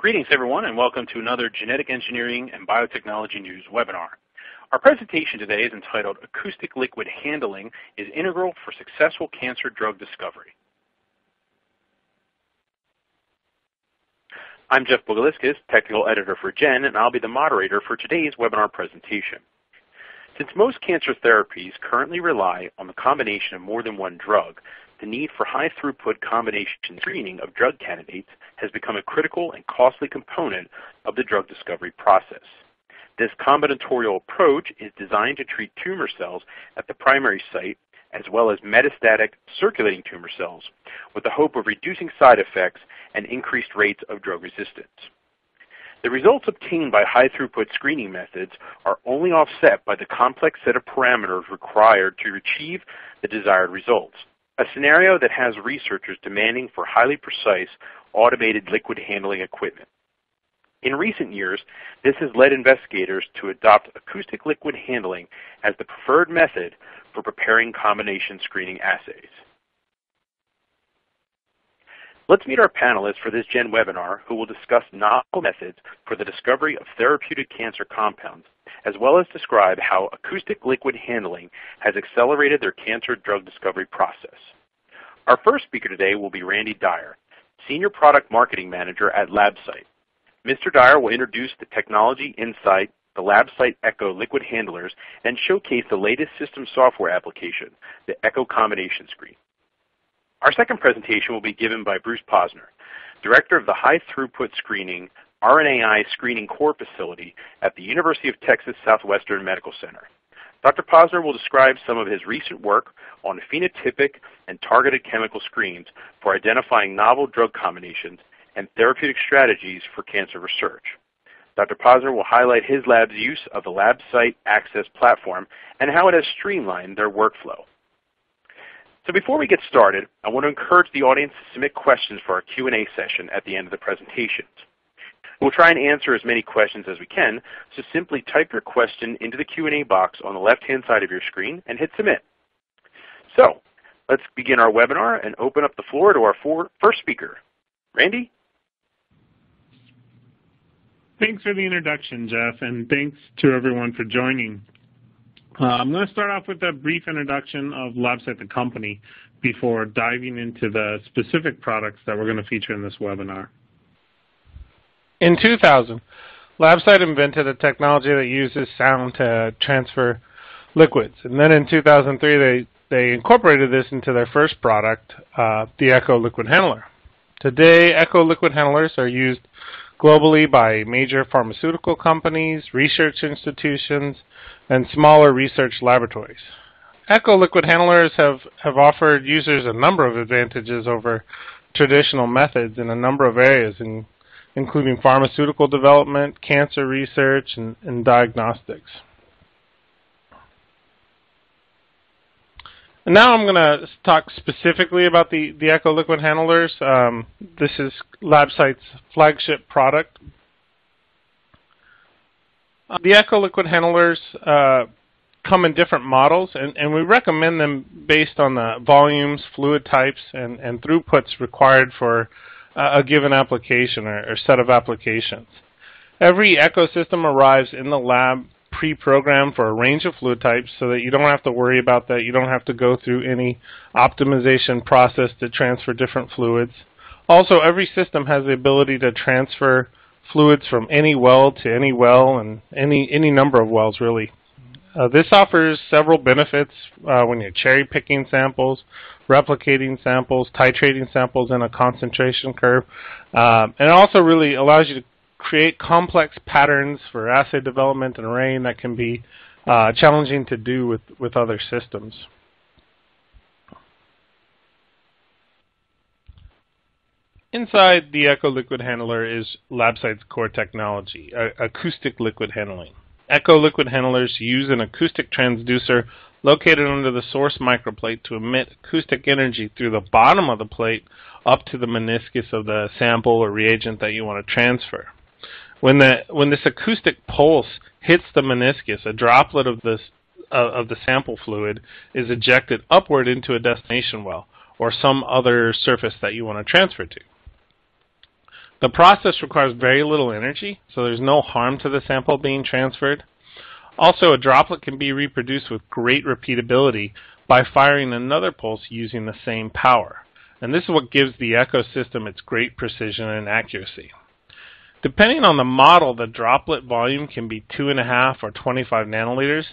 Greetings everyone and welcome to another Genetic Engineering and Biotechnology News webinar. Our presentation today is entitled Acoustic Liquid Handling is Integral for Successful Cancer Drug Discovery. I'm Jeff Buguliskis, Technical Editor for GEN, and I'll be the moderator for today's webinar presentation. Since most cancer therapies currently rely on the combination of more than one drug, the need for high throughput combination screening of drug candidates has become a critical and costly component of the drug discovery process. This combinatorial approach is designed to treat tumor cells at the primary site as well as metastatic circulating tumor cells with the hope of reducing side effects and increased rates of drug resistance. The results obtained by high throughput screening methods are only offset by the complex set of parameters required to achieve the desired results a scenario that has researchers demanding for highly precise automated liquid handling equipment. In recent years, this has led investigators to adopt acoustic liquid handling as the preferred method for preparing combination screening assays. Let's meet our panelists for this GEN webinar who will discuss novel methods for the discovery of therapeutic cancer compounds, as well as describe how acoustic liquid handling has accelerated their cancer drug discovery process. Our first speaker today will be Randy Dyer, Senior Product Marketing Manager at Labcyte. Mr. Dyer will introduce the technology inside the Labcyte Echo liquid handlers and showcase the latest system software application, the Echo Combination Screen. Our second presentation will be given by Bruce Posner, Director of the High Throughput Screening RNAi Screening Core Facility at the University of Texas Southwestern Medical Center. Dr. Posner will describe some of his recent work on phenotypic and targeted chemical screens for identifying novel drug combinations and therapeutic strategies for cancer research. Dr. Posner will highlight his lab's use of the Labcyte Access platform and how it has streamlined their workflow. So before we get started, I want to encourage the audience to submit questions for our Q&A session at the end of the presentations. We'll try and answer as many questions as we can, so simply type your question into the Q&A box on the left-hand side of your screen and hit submit. So let's begin our webinar and open up the floor to our first speaker. Randy? Thanks for the introduction, Jeff, and thanks to everyone for joining. Uh, I'm going to start off with a brief introduction of Labcyte the company before diving into the specific products that we're going to feature in this webinar. In 2000, Labcyte invented a technology that uses sound to transfer liquids. And then in 2003, they, they incorporated this into their first product, uh, the Echo Liquid Handler. Today, Echo Liquid Handlers are used globally by major pharmaceutical companies, research institutions, and smaller research laboratories. Echo liquid handlers have, have offered users a number of advantages over traditional methods in a number of areas, in, including pharmaceutical development, cancer research, and, and diagnostics. And now I'm going to talk specifically about the, the Echo Liquid Handlers. Um, this is Labcyte's flagship product. Uh, the Echo Liquid Handlers uh, come in different models, and, and, we recommend them based on the volumes, fluid types, and, and throughputs required for uh, a given application or, or set of applications. Every Echo system arrives in the lab pre-programmed for a range of fluid types so that you don't have to worry about that. You don't have to go through any optimization process to transfer different fluids. Also, every system has the ability to transfer fluids from any well to any well and any, any number of wells really. Uh, this offers several benefits uh, when you're cherry picking samples, replicating samples, titrating samples in a concentration curve, um, and it also really allows you to create complex patterns for assay development and arraying that can be uh, challenging to do with, with other systems. Inside the Echo Liquid Handler is Labcyte's core technology, acoustic liquid handling. Echo liquid handlers use an acoustic transducer located under the source microplate to emit acoustic energy through the bottom of the plate up to the meniscus of the sample or reagent that you want to transfer. When the when this acoustic pulse hits the meniscus, a droplet of this uh, of the sample fluid is ejected upward into a destination well or some other surface that you want to transfer to. The process requires very little energy, so there's no harm to the sample being transferred. Also, a droplet can be reproduced with great repeatability by firing another pulse using the same power. And this is what gives the echo system its great precision and accuracy. Depending on the model, the droplet volume can be 2.5 or 25 nanoliters,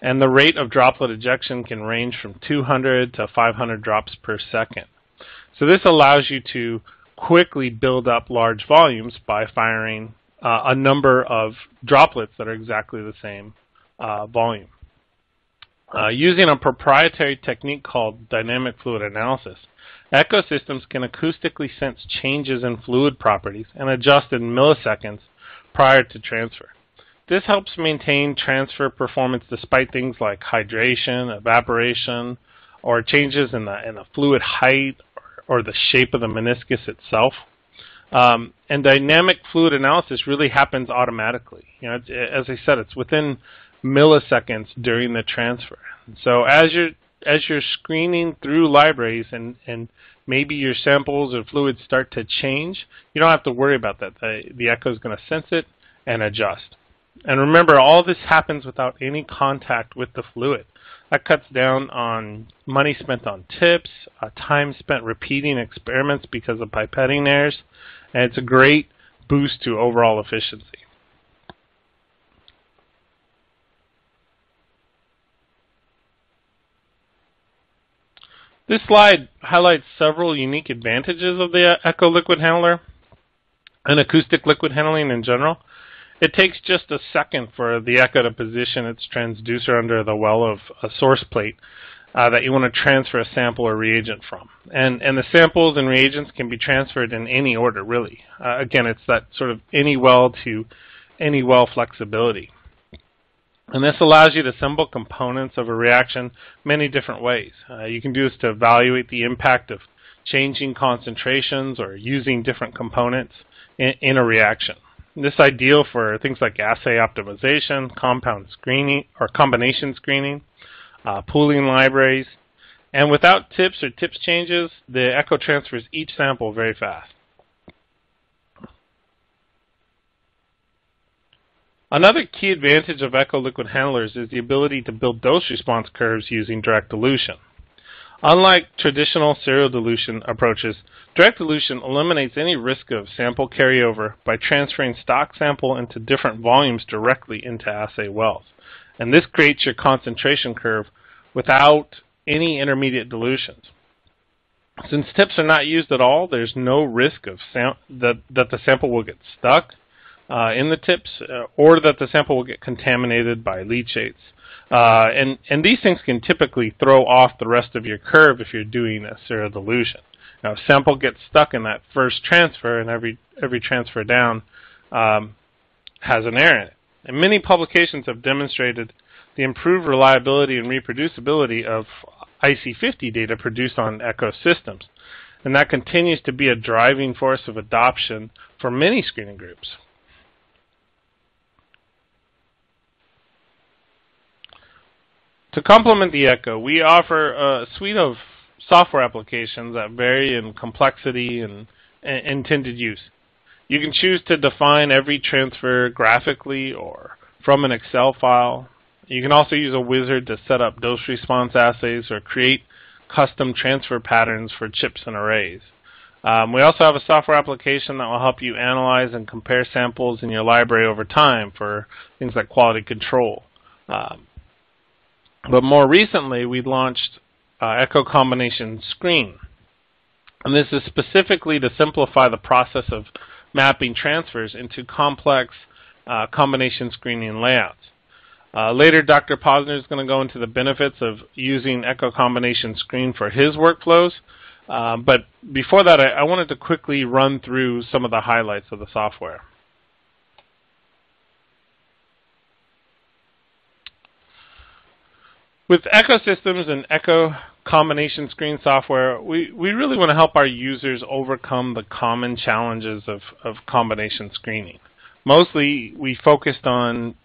and the rate of droplet ejection can range from 200 to 500 drops per second. So this allows you to quickly build up large volumes by firing uh, a number of droplets that are exactly the same uh, volume. Uh, using a proprietary technique called dynamic fluid analysis, Echo systems can acoustically sense changes in fluid properties and adjust in milliseconds prior to transfer. This helps maintain transfer performance despite things like hydration, evaporation, or changes in the, in the fluid height or, the shape of the meniscus itself. Um, and dynamic fluid analysis really happens automatically. You know, as I said, it's within milliseconds during the transfer. So as you're as you're screening through libraries and, and maybe your samples or fluids start to change, you don't have to worry about that. The, the echo is going to sense it and adjust. And remember, all this happens without any contact with the fluid. That cuts down on money spent on tips, uh, time spent repeating experiments because of pipetting errors, and it's a great boost to overall efficiency. This slide highlights several unique advantages of the Echo liquid handler and acoustic liquid handling in general. It takes just a second for the echo to position its transducer under the well of a source plate uh, that you want to transfer a sample or reagent from. And, and the samples and reagents can be transferred in any order, really. Uh, again, it's that sort of any well to any well flexibility. And this allows you to assemble components of a reaction many different ways. Uh, you can do this to evaluate the impact of changing concentrations or using different components in, in a reaction. This ideal for things like assay optimization, compound screening, or combination screening, uh, pooling libraries, and without tips or tips changes, the echo transfers each sample very fast. Another key advantage of echo liquid handlers is the ability to build dose response curves using direct dilution. Unlike traditional serial dilution approaches, direct dilution eliminates any risk of sample carryover by transferring stock sample into different volumes directly into assay wells. And this creates your concentration curve without any intermediate dilutions. Since tips are not used at all, there's no risk of that, that the sample will get stuck uh, in the tips uh, or that the sample will get contaminated by leachates. Uh, and, and these things can typically throw off the rest of your curve if you're doing a serial dilution. Now, if sample gets stuck in that first transfer, and every every transfer down um, has an error in it. And many publications have demonstrated the improved reliability and reproducibility of IC50 data produced on Echo systems. And that continues to be a driving force of adoption for many screening groups. To complement the Echo, we offer a suite of software applications that vary in complexity and, and intended use. You can choose to define every transfer graphically or from an Excel file. You can also use a wizard to set up dose response assays or create custom transfer patterns for chips and arrays. Um, we also have a software application that will help you analyze and compare samples in your library over time for things like quality control. Um, but more recently, we launched uh, Echo Combination Screen. And this is specifically to simplify the process of mapping transfers into complex uh, combination screening layouts. Uh, later, Dr. Posner is going to go into the benefits of using Echo Combination Screen for his workflows. Uh, but before that, I, I wanted to quickly run through some of the highlights of the software. With Echo systems and Echo combination screen software, we, we really want to help our users overcome the common challenges of, of combination screening. Mostly, we focused on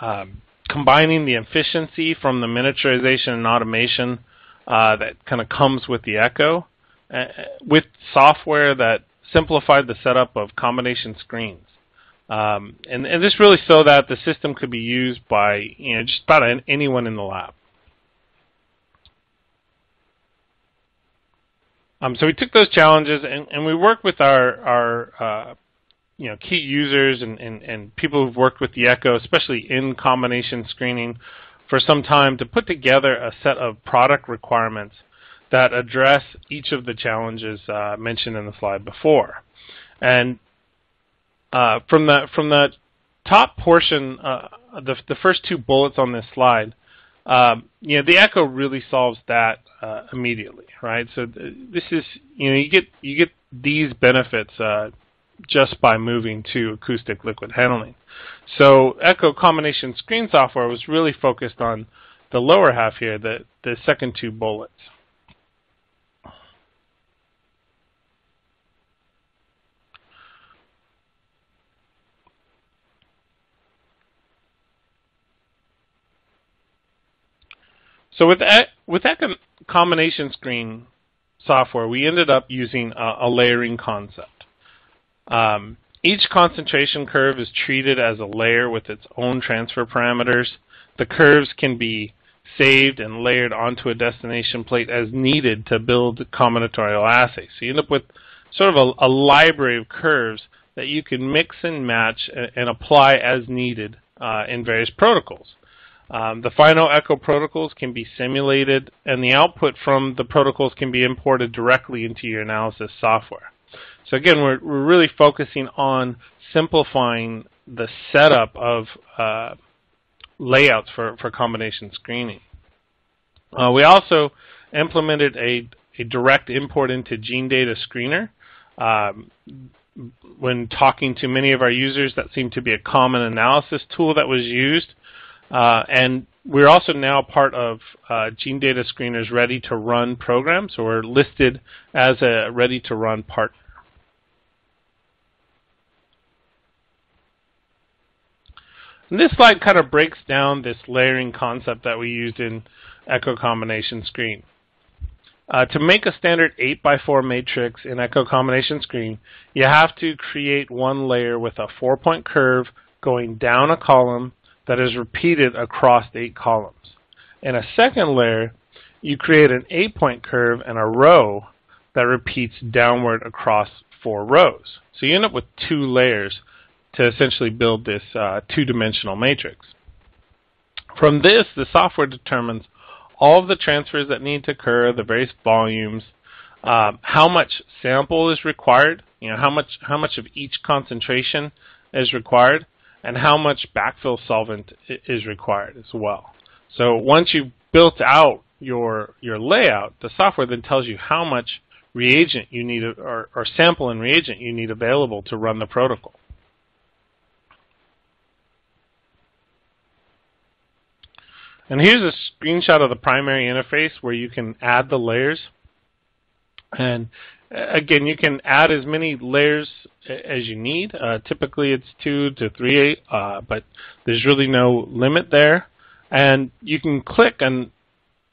um, combining the efficiency from the miniaturization and automation uh, that kind of comes with the Echo uh, with software that simplified the setup of combination screens. Um, and, and, this really so that the system could be used by you know, just about anyone in the lab. Um, so we took those challenges and, and we worked with our, our uh, you know, key users and, and, and people who've worked with the Echo, especially in combination screening, for some time to put together a set of product requirements that address each of the challenges uh, mentioned in the slide before. And uh, from the from the top portion, uh, the the first two bullets on this slide, um, you know, the Echo really solves that uh, immediately, right? So th this is you know you get you get these benefits uh, just by moving to acoustic liquid handling. So Echo combination screen software was really focused on the lower half here, the the second two bullets. So with that, with that combination screen software, we ended up using a, a layering concept. Um, each concentration curve is treated as a layer with its own transfer parameters. The curves can be saved and layered onto a destination plate as needed to build combinatorial assays. So you end up with sort of a, a library of curves that you can mix and match and, and apply as needed uh, in various protocols. Um, the final echo protocols can be simulated, and the output from the protocols can be imported directly into your analysis software. So again, we're, we're really focusing on simplifying the setup of uh, layouts for, for combination screening. Uh, we also implemented a, a direct import into Genedata Screener. Um, when talking to many of our users, that seemed to be a common analysis tool that was used. Uh, and we're also now part of uh, Genedata Screener's Ready to Run program, so we're listed as a Ready to Run partner. And this slide kind of breaks down this layering concept that we used in Echo Combination Screen. Uh, to make a standard 8x4 matrix in Echo Combination Screen, you have to create one layer with a four-point curve going down a column that is repeated across eight columns. In a second layer, you create an eight-point curve and a row that repeats downward across four rows. So you end up with two layers to essentially build this uh, two-dimensional matrix. From this, the software determines all of the transfers that need to occur, the various volumes, um, how much sample is required, you know, how much how much of each concentration is required, and how much backfill solvent is required as well. So once you've built out your your layout, the software then tells you how much reagent you need or, or sample and reagent you need available to run the protocol. And here's a screenshot of the primary interface where you can add the layers. And again, you can add as many layers as you need. Uh, typically, it's two to three, uh, but there's really no limit there. And you can click an,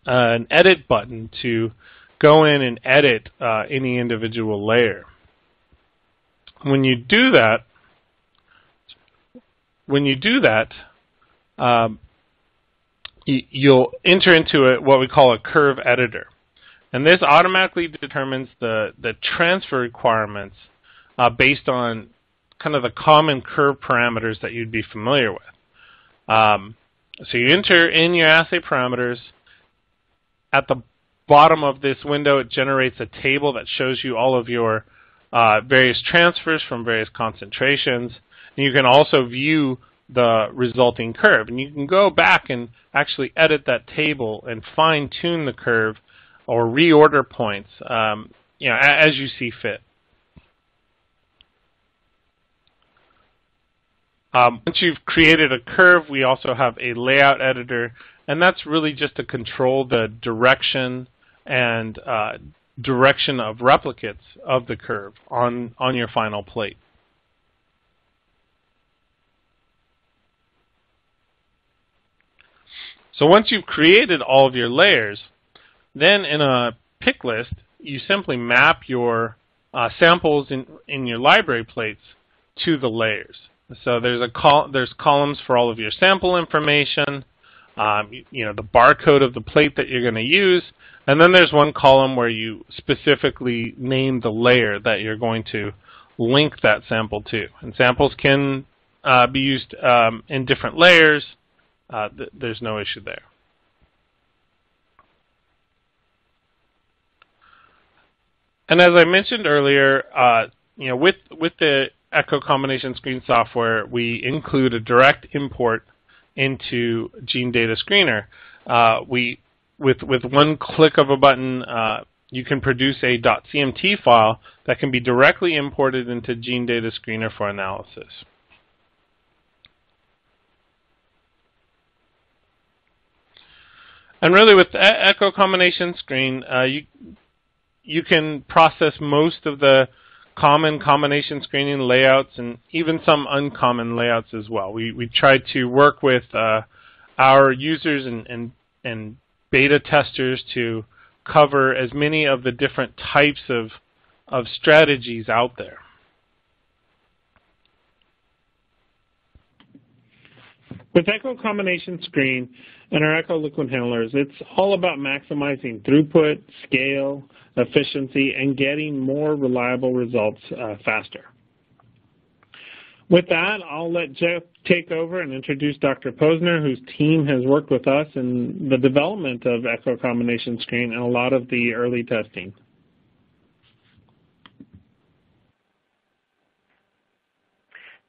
uh, an edit button to go in and edit uh, any individual layer. When you do that, when you do that, um, you'll enter into a, what we call a curve editor. And this automatically determines the, the transfer requirements uh, based on kind of the common curve parameters that you'd be familiar with. Um, so you enter in your assay parameters. At the bottom of this window, it generates a table that shows you all of your uh, various transfers from various concentrations. And you can also view the resulting curve. And you can go back and actually edit that table and fine-tune the curve or reorder points, um, you know, as you see fit. Um, once you've created a curve, we also have a layout editor, and that's really just to control the direction and uh, direction of replicates of the curve on, on your final plate. So once you've created all of your layers, then in a pick list, you simply map your uh, samples in, in your library plates to the layers. So there's a col there's columns for all of your sample information, um, you, know, the barcode of the plate that you're going to use, and then there's one column where you specifically name the layer that you're going to link that sample to. And samples can uh, be used um, in different layers. Uh, th there's no issue there. And as I mentioned earlier, uh, you know, with with the Echo combination screen software, we include a direct import into Genedata Screener. Uh, we with with one click of a button, uh, you can produce a .cmt file that can be directly imported into Genedata Screener for analysis. And really, with Echo Combination Screen, uh, you you can process most of the common combination screening layouts and even some uncommon layouts as well. We we try to work with uh, our users and, and and beta testers to cover as many of the different types of of strategies out there. With Echo Combination Screen and our Echo Liquid Handlers, it's all about maximizing throughput, scale, efficiency, and getting more reliable results uh, faster. With that, I'll let Jeff take over and introduce Dr. Posner, whose team has worked with us in the development of Echo Combination Screen and a lot of the early testing.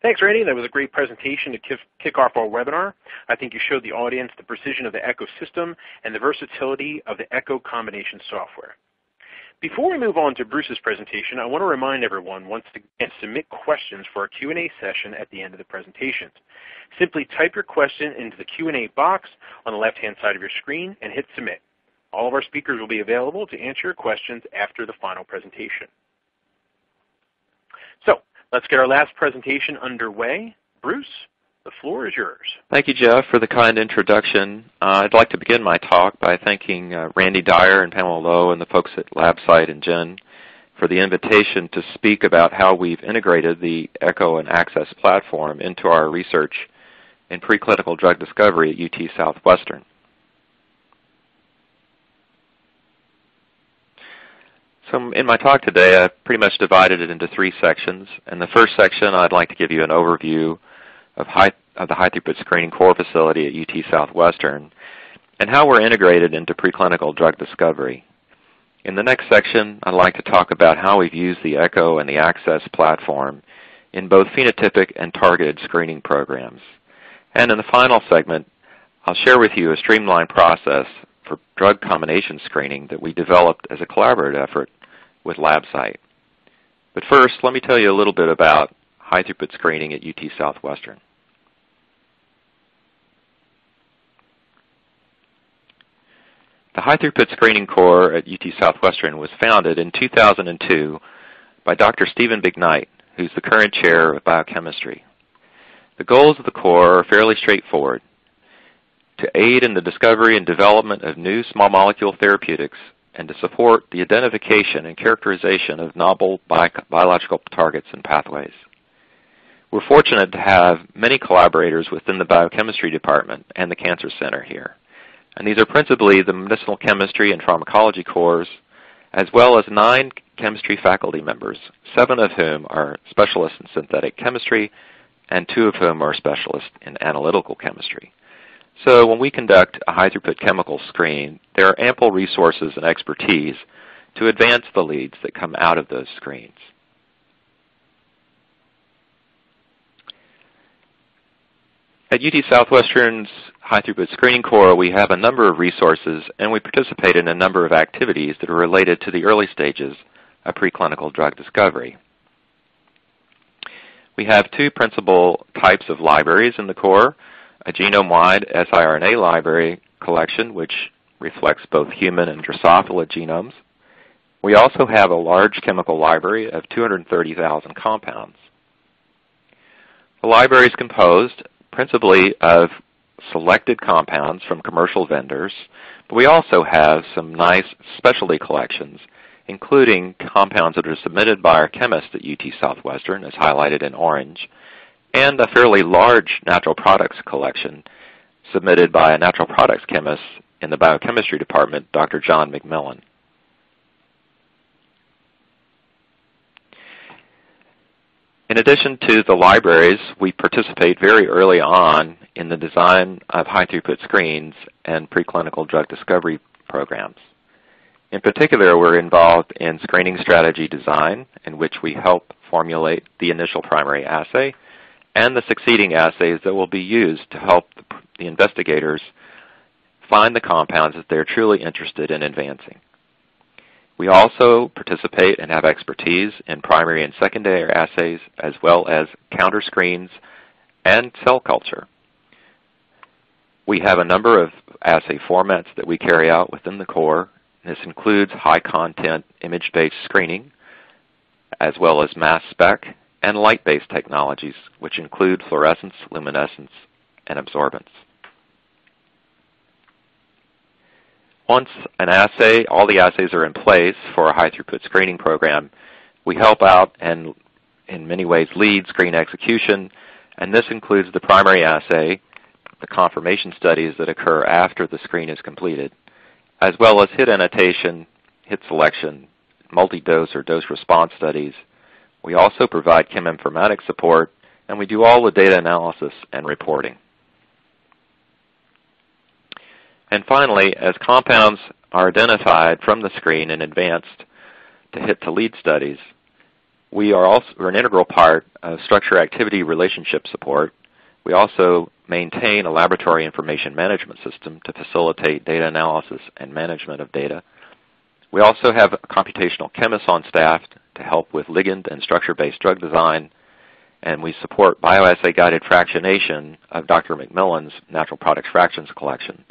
Thanks, Randy. That was a great presentation to kick off our webinar. I think you showed the audience the precision of the Echo system and the versatility of the Echo combination software. Before we move on to Bruce's presentation, I want to remind everyone once again submit questions for our Q&A session at the end of the presentations. Simply type your question into the Q&A box on the left-hand side of your screen and hit submit. All of our speakers will be available to answer your questions after the final presentation. So let's get our last presentation underway. Bruce, the floor is yours. Thank you, Jeff, for the kind introduction. Uh, I'd like to begin my talk by thanking uh, Randy Dyer and Pamela Lowe and the folks at Labcyte and GEN for the invitation to speak about how we've integrated the ECHO and Access platform into our research in preclinical drug discovery at UT Southwestern. So in my talk today, I've pretty much divided it into three sections. In the first section, I'd like to give you an overview of, high, of the high throughput screening core facility at UT Southwestern and how we're integrated into preclinical drug discovery. In the next section, I'd like to talk about how we've used the ECHO and the Access platform in both phenotypic and targeted screening programs. And in the final segment, I'll share with you a streamlined process for drug combination screening that we developed as a collaborative effort with Labcyte. But first, let me tell you a little bit about high throughput screening at UT Southwestern. The High Throughput Screening Core at UT Southwestern was founded in 2002 by Dr. Stephen McKnight, who's the current chair of biochemistry. The goals of the core are fairly straightforward. To aid in the discovery and development of new small molecule therapeutics and to support the identification and characterization of novel bi biological targets and pathways. We're fortunate to have many collaborators within the biochemistry department and the cancer center here. And these are principally the medicinal chemistry and pharmacology cores, as well as nine chemistry faculty members, seven of whom are specialists in synthetic chemistry, and two of whom are specialists in analytical chemistry. So when we conduct a high-throughput chemical screen, there are ample resources and expertise to advance the leads that come out of those screens. At UT Southwestern's High Throughput Screening Core, we have a number of resources and we participate in a number of activities that are related to the early stages of preclinical drug discovery. We have two principal types of libraries in the core, a genome-wide siRNA library collection, which reflects both human and Drosophila genomes. We also have a large chemical library of 230,000 compounds. The library is composed principally of selected compounds from commercial vendors, but we also have some nice specialty collections including compounds that are submitted by our chemists at UT Southwestern, as highlighted in orange, and a fairly large natural products collection submitted by a natural products chemist in the biochemistry department, Dr. John MacMillan. In addition to the libraries, we participate very early on in the design of high-throughput screens and preclinical drug discovery programs. In particular, we're involved in screening strategy design, in which we help formulate the initial primary assay and the succeeding assays that will be used to help the investigators find the compounds that they're truly interested in advancing. We also participate and have expertise in primary and secondary assays, as well as counter screens and cell culture. We have a number of assay formats that we carry out within the core. This includes high content image-based screening, as well as mass spec and light-based technologies, which include fluorescence, luminescence, and absorbance. Once an assay, all the assays are in place for a high throughput screening program, we help out and in many ways lead screen execution, and this includes the primary assay, the confirmation studies that occur after the screen is completed, as well as hit annotation, hit selection, multi-dose or dose response studies. We also provide cheminformatics support, and we do all the data analysis and reporting. And finally, as compounds are identified from the screen and advanced to hit to lead studies, we are also we're an integral part of structure activity relationship support. We also maintain a laboratory information management system to facilitate data analysis and management of data. We also have computational chemists on staff to help with ligand and structure-based drug design, and we support bioassay guided fractionation of Dr. MacMillan's natural products fractions collection.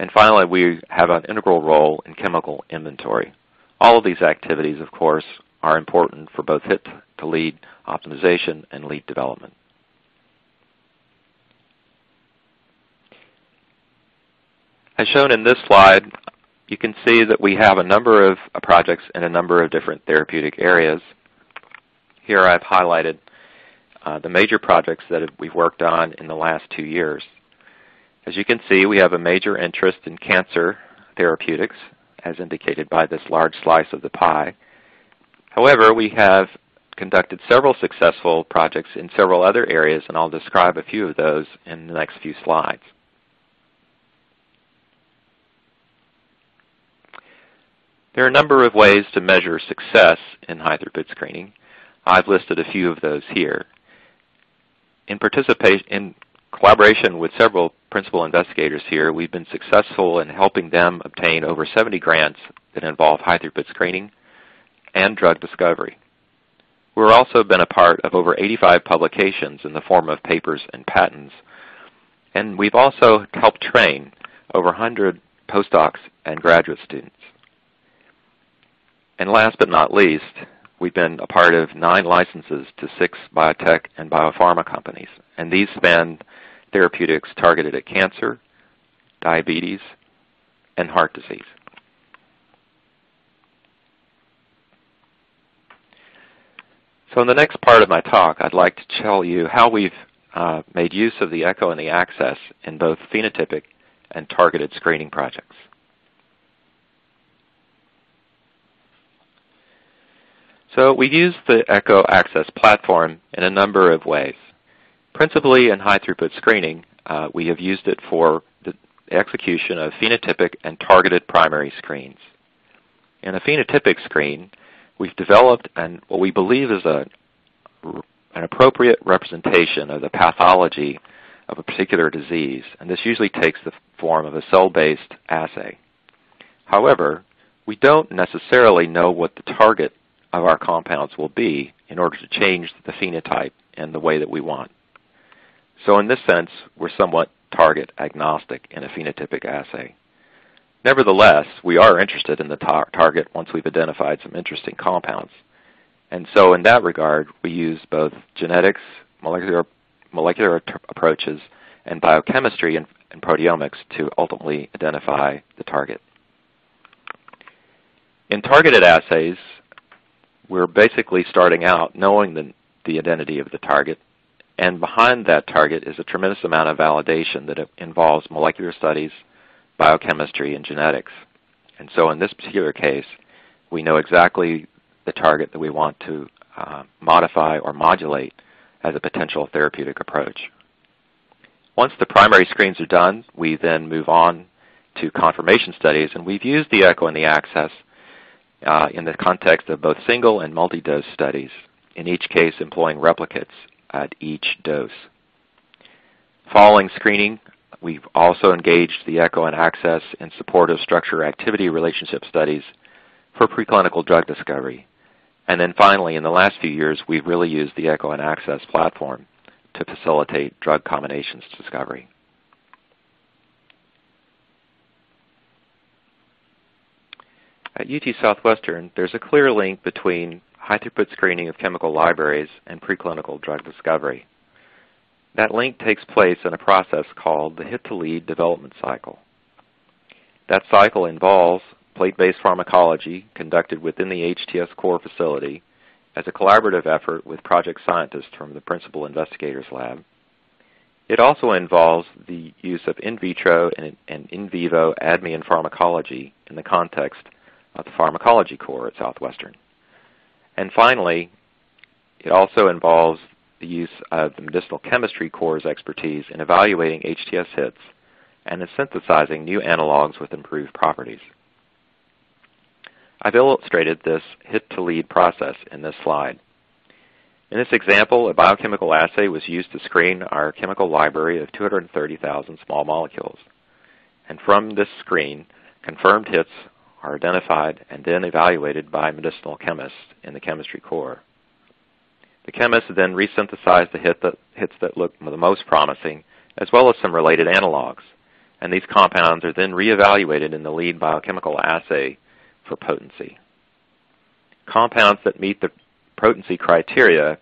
And finally, we have an integral role in chemical inventory. All of these activities, of course, are important for both hit to lead optimization and lead development. As shown in this slide, you can see that we have a number of projects in a number of different therapeutic areas. Here I've highlighted uh, the major projects that we've worked on in the last two years. As you can see, we have a major interest in cancer therapeutics, as indicated by this large slice of the pie. However, we have conducted several successful projects in several other areas, and I'll describe a few of those in the next few slides. There are a number of ways to measure success in high-throughput screening. I've listed a few of those here. In, participation, in collaboration with several principal investigators here, we've been successful in helping them obtain over 70 grants that involve high-throughput screening and drug discovery. We've also been a part of over 85 publications in the form of papers and patents, and we've also helped train over 100 postdocs and graduate students. And last but not least, we've been a part of nine licenses to six biotech and biopharma companies, and these span therapeutics targeted at cancer, diabetes, and heart disease. So in the next part of my talk, I'd like to tell you how we've uh, made use of the echo and the access in both phenotypic and targeted screening projects. So we use the Echo Access platform in a number of ways. Principally in high throughput screening, uh, we have used it for the execution of phenotypic and targeted primary screens. In a phenotypic screen, we've developed an, what we believe is a, an appropriate representation of the pathology of a particular disease, and this usually takes the form of a cell-based assay. However, we don't necessarily know what the target of our compounds will be in order to change the phenotype in the way that we want. So in this sense, we're somewhat target agnostic in a phenotypic assay. Nevertheless, we are interested in the tar target once we've identified some interesting compounds. And so in that regard, we use both genetics, molecular, molecular approaches, and biochemistry and, and proteomics to ultimately identify the target. In targeted assays, we're basically starting out knowing the, the identity of the target, and behind that target is a tremendous amount of validation that involves molecular studies, biochemistry, and genetics. And so in this particular case, we know exactly the target that we want to uh, modify or modulate as a potential therapeutic approach. Once the primary screens are done, we then move on to confirmation studies, and we've used the echo and the access uh, in the context of both single and multi-dose studies, in each case employing replicates at each dose. Following screening, we've also engaged the echo and access in support of structure-activity relationship studies for preclinical drug discovery. And then finally, in the last few years, we've really used the echo and access platform to facilitate drug combinations discovery. At UT Southwestern, there's a clear link between high-throughput screening of chemical libraries and preclinical drug discovery. That link takes place in a process called the hit-to-lead development cycle. That cycle involves plate-based pharmacology conducted within the HTS core facility as a collaborative effort with project scientists from the Principal Investigators Lab. It also involves the use of in vitro and, in vivo ADME and pharmacology in the context of the pharmacology core at Southwestern. And finally, it also involves the use of the medicinal chemistry core's expertise in evaluating HTS hits and in synthesizing new analogs with improved properties. I've illustrated this hit-to-lead process in this slide. In this example, a biochemical assay was used to screen our chemical library of 230,000 small molecules. And from this screen, confirmed hits are identified and then evaluated by medicinal chemists in the chemistry core. The chemists then resynthesize the hit that, hits that look the most promising, as well as some related analogs. And these compounds are then reevaluated in the lead biochemical assay for potency. Compounds that meet the potency criteria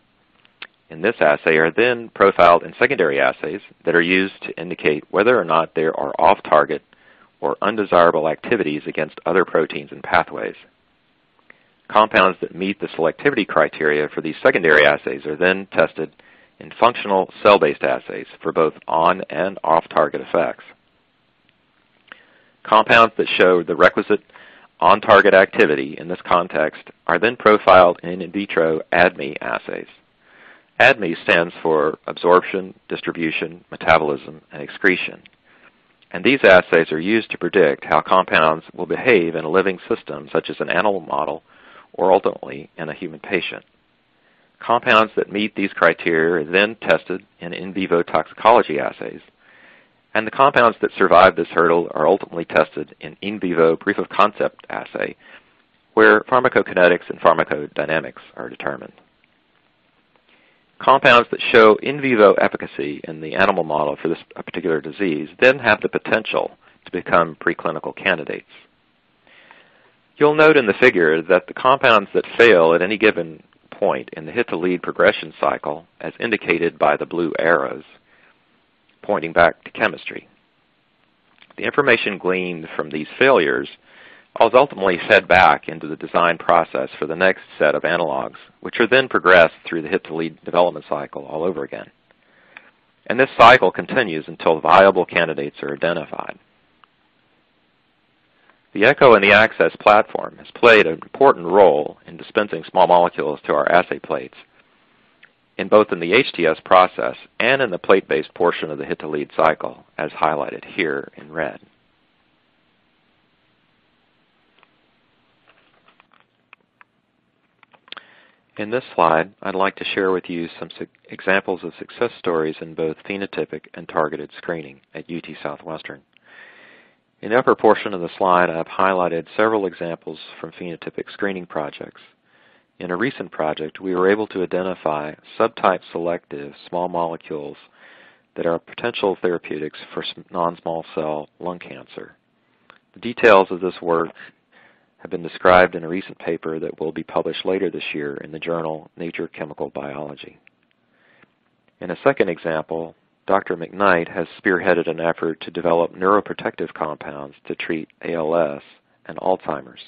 in this assay are then profiled in secondary assays that are used to indicate whether or not there are off-target or undesirable activities against other proteins and pathways. Compounds that meet the selectivity criteria for these secondary assays are then tested in functional cell-based assays for both on and off-target effects. Compounds that show the requisite on-target activity in this context are then profiled in in vitro ADME assays. ADME stands for absorption, distribution, metabolism, and excretion. And these assays are used to predict how compounds will behave in a living system, such as an animal model, or ultimately in a human patient. Compounds that meet these criteria are then tested in in vivo toxicology assays, and the compounds that survive this hurdle are ultimately tested in in vivo proof of concept assay, where pharmacokinetics and pharmacodynamics are determined. Compounds that show in vivo efficacy in the animal model for this particular disease then have the potential to become preclinical candidates. You'll note in the figure that the compounds that fail at any given point in the hit-to-lead progression cycle, as indicated by the blue arrows, pointing back to chemistry. The information gleaned from these failures is ultimately fed back into the design process for the next set of analogs, which are then progressed through the hit-to-lead development cycle all over again. And this cycle continues until viable candidates are identified. The ECHO and the Access platform has played an important role in dispensing small molecules to our assay plates in both in the HTS process and in the plate-based portion of the hit-to-lead cycle, as highlighted here in red. In this slide, I'd like to share with you some examples of success stories in both phenotypic and targeted screening at UT Southwestern. In the upper portion of the slide, I've highlighted several examples from phenotypic screening projects in a recent project, we were able to identify subtype selective small molecules that are potential therapeutics for non-small cell lung cancer. The details of this work have been described in a recent paper that will be published later this year in the journal Nature Chemical Biology. In a second example, Dr. McKnight has spearheaded an effort to develop neuroprotective compounds to treat ALS and Alzheimer's.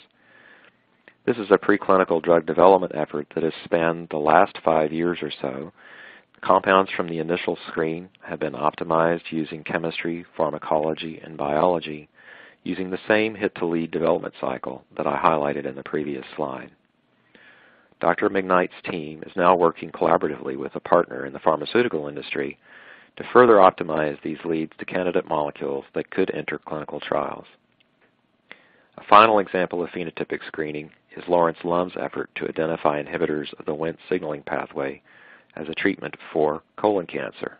This is a preclinical drug development effort that has spanned the last five years or so. Compounds from the initial screen have been optimized using chemistry, pharmacology, and biology using the same hit-to-lead development cycle that I highlighted in the previous slide. Dr. McKnight's team is now working collaboratively with a partner in the pharmaceutical industry to further optimize these leads to candidate molecules that could enter clinical trials. A final example of phenotypic screening is Lawrence Lum's effort to identify inhibitors of the Wnt signaling pathway as a treatment for colon cancer.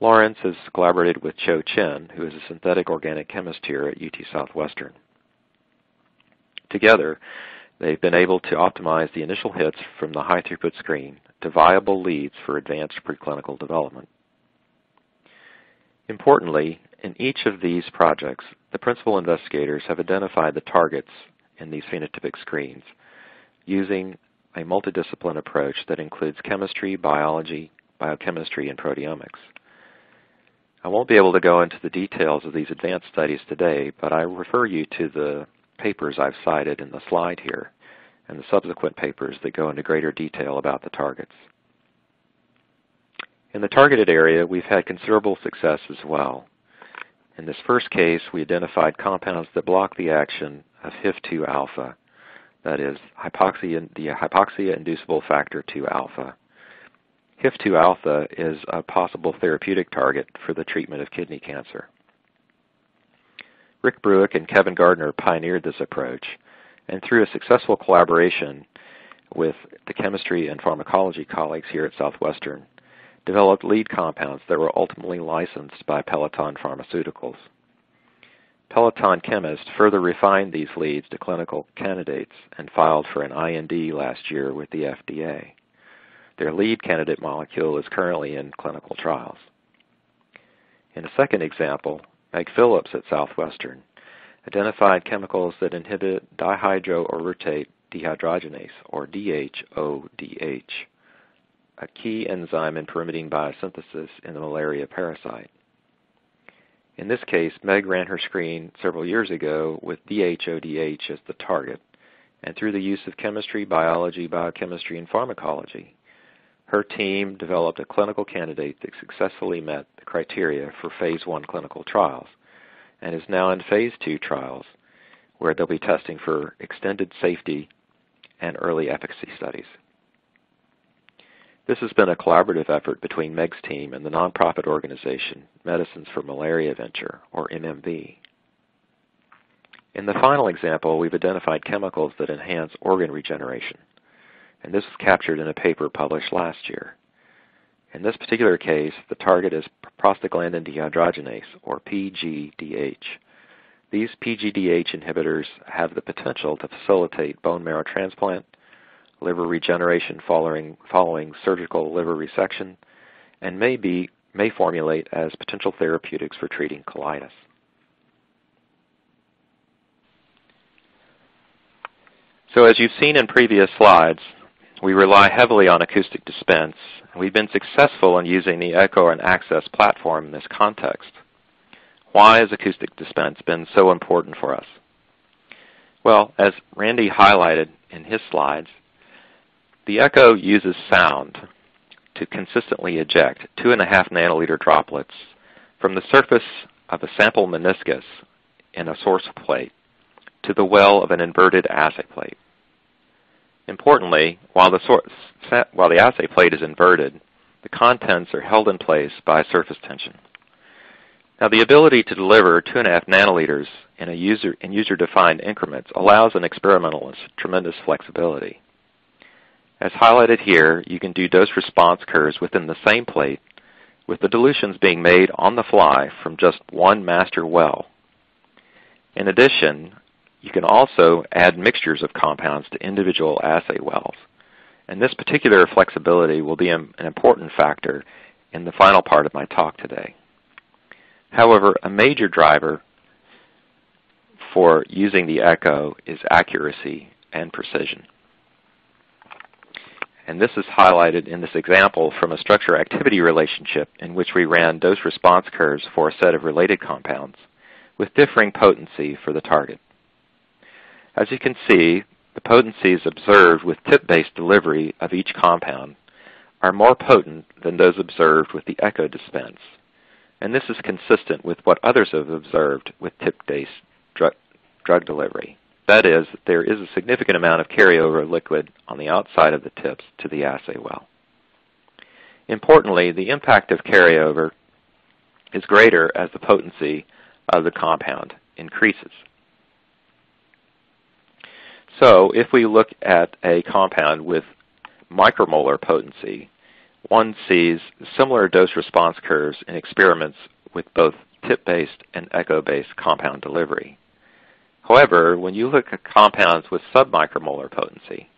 Lawrence has collaborated with Chuo Chen, who is a synthetic organic chemist here at UT Southwestern. Together, they've been able to optimize the initial hits from the high throughput screen to viable leads for advanced preclinical development. Importantly, in each of these projects, the principal investigators have identified the targets in these phenotypic screens using a multidiscipline approach that includes chemistry, biology, biochemistry, and proteomics. I won't be able to go into the details of these advanced studies today, but I refer you to the papers I've cited in the slide here and the subsequent papers that go into greater detail about the targets. In the targeted area, we've had considerable success as well. In this first case, we identified compounds that block the action of HIF2 alpha, that is, hypoxia, the hypoxia-inducible factor 2 alpha. HIF2 alpha is a possible therapeutic target for the treatment of kidney cancer. Rick Bruick and Kevin Gardner pioneered this approach, and through a successful collaboration with the chemistry and pharmacology colleagues here at Southwestern, developed lead compounds that were ultimately licensed by Peloton Pharmaceuticals. Peloton chemists further refined these leads to clinical candidates and filed for an IND last year with the FDA. Their lead candidate molecule is currently in clinical trials. In a second example, Meg Phillips at Southwestern identified chemicals that inhibit dihydroorotate dehydrogenase, or DHODH, a key enzyme in pyrimidine biosynthesis in the malaria parasite. In this case, Meg ran her screen several years ago with DHODH as the target, and through the use of chemistry, biology, biochemistry, and pharmacology, her team developed a clinical candidate that successfully met the criteria for phase one clinical trials and is now in phase two trials where they'll be testing for extended safety and early efficacy studies. This has been a collaborative effort between Meg's team and the nonprofit organization Medicines for Malaria Venture, or MMV. In the final example, we've identified chemicals that enhance organ regeneration and this was captured in a paper published last year. In this particular case, the target is prostaglandin dehydrogenase, or PGDH. These PGDH inhibitors have the potential to facilitate bone marrow transplant, liver regeneration following, following surgical liver resection, and may, be, may formulate as potential therapeutics for treating colitis. So as you've seen in previous slides, we rely heavily on acoustic dispense, and we've been successful in using the Echo and Access platform in this context. Why has acoustic dispense been so important for us? Well, as Randy highlighted in his slides, the Echo uses sound to consistently eject 2.5 nanoliter droplets from the surface of a sample meniscus in a source plate to the well of an inverted assay plate. Importantly, while the, source, while the assay plate is inverted, the contents are held in place by surface tension. Now, the ability to deliver 2.5 nanoliters in, a user, in user-defined increments allows an experimentalist tremendous flexibility. As highlighted here, you can do dose response curves within the same plate with the dilutions being made on the fly from just one master well. In addition, you can also add mixtures of compounds to individual assay wells. And this particular flexibility will be an important factor in the final part of my talk today. However, a major driver for using the echo is accuracy and precision. And this is highlighted in this example from a structure-activity relationship in which we ran dose-response curves for a set of related compounds with differing potency for the target. As you can see, the potencies observed with tip-based delivery of each compound are more potent than those observed with the echo dispense, and this is consistent with what others have observed with tip-based drug, drug delivery. That is, there is a significant amount of carryover liquid on the outside of the tips to the assay well. Importantly, the impact of carryover is greater as the potency of the compound increases. So if we look at a compound with micromolar potency, one sees similar dose-response curves in experiments with both tip-based and echo-based compound delivery. However, when you look at compounds with submicromolar potency,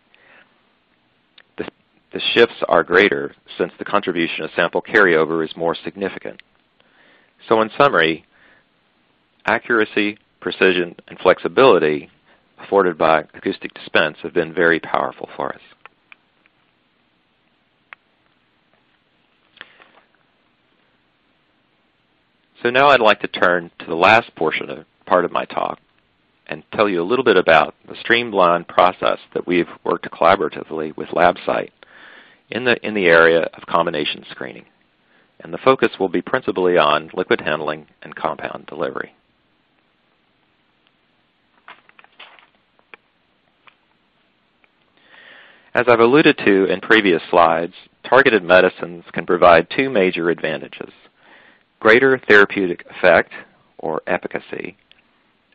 the, the shifts are greater since the contribution of sample carryover is more significant. So in summary, accuracy, precision, and flexibility afforded by acoustic dispense have been very powerful for us. So now I'd like to turn to the last portion of part of my talk and tell you a little bit about the streamlined process that we've worked collaboratively with Labcyte in the, in the area of combination screening. And the focus will be principally on liquid handling and compound delivery. As I've alluded to in previous slides, targeted medicines can provide two major advantages, greater therapeutic effect, or efficacy,